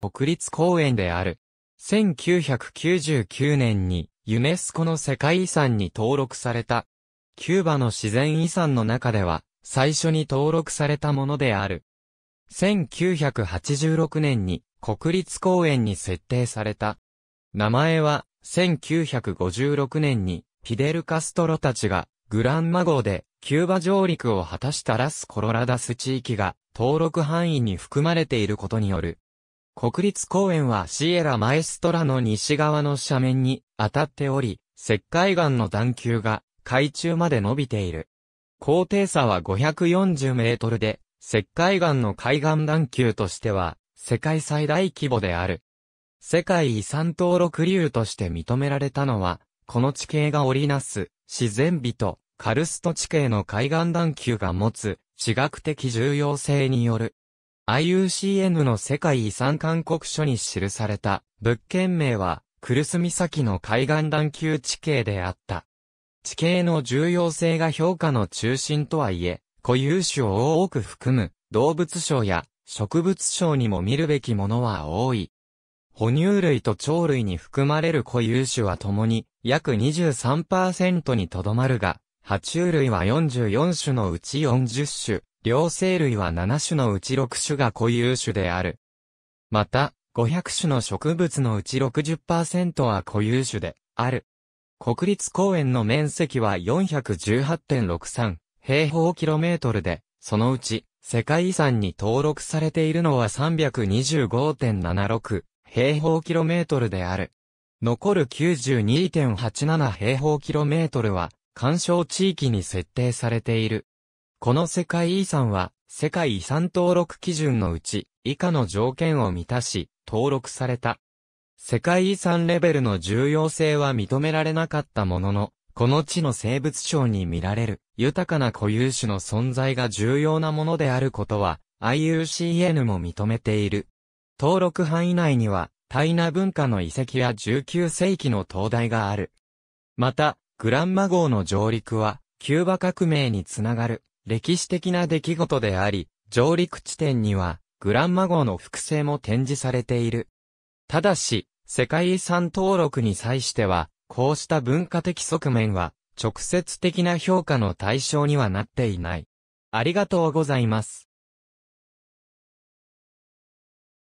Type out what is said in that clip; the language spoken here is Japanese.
国立公園である。1999年にユネスコの世界遺産に登録された。キューバの自然遺産の中では最初に登録されたものである。1986年に国立公園に設定された。名前は1956年にフィデル・カストロたちがグランマ号でキューバ上陸を果たしたラス・コロラダス地域が登録範囲に含まれていることによる。国立公園はシエラ・マエストラの西側の斜面に当たっており、石灰岩の段丘が海中まで伸びている。高低差は540メートルで、石灰岩の海岸段丘としては世界最大規模である。世界遺産登録流として認められたのは、この地形が織りなす自然美とカルスト地形の海岸段丘が持つ地学的重要性による。IUCN の世界遺産勧告書に記された物件名は、クルス岬の海岸段丘地形であった。地形の重要性が評価の中心とはいえ、固有種を多く含む動物賞や植物賞にも見るべきものは多い。哺乳類と鳥類に含まれる固有種は共に約23%にとどまるが、爬虫類は44種のうち40種、両生類は7種のうち6種が固有種である。また、500種の植物のうち60%は固有種である。国立公園の面積は418.63平方キロメートルで、そのうち世界遺産に登録されているのは325.76平方キロメートルである。残る92.87平方キロメートルは、干渉地域に設定されている。この世界遺産は、世界遺産登録基準のうち、以下の条件を満たし、登録された。世界遺産レベルの重要性は認められなかったものの、この地の生物賞に見られる、豊かな固有種の存在が重要なものであることは、IUCN も認めている。登録範囲内には、タイナ文化の遺跡や19世紀の灯台がある。また、グランマ号の上陸は、キューバ革命につながる歴史的な出来事であり、上陸地点には、グランマ号の複製も展示されている。ただし、世界遺産登録に際しては、こうした文化的側面は、直接的な評価の対象にはなっていない。ありがとうございます。